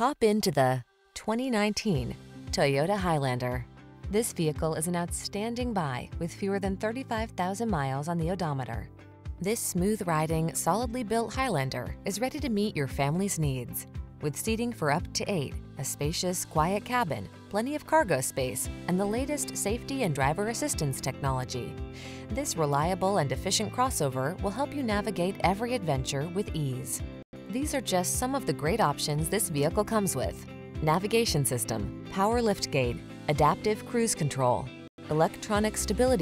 Hop into the 2019 Toyota Highlander. This vehicle is an outstanding buy with fewer than 35,000 miles on the odometer. This smooth-riding, solidly built Highlander is ready to meet your family's needs. With seating for up to eight, a spacious, quiet cabin, plenty of cargo space, and the latest safety and driver assistance technology. This reliable and efficient crossover will help you navigate every adventure with ease. These are just some of the great options this vehicle comes with. Navigation system, power liftgate, adaptive cruise control, electronic stability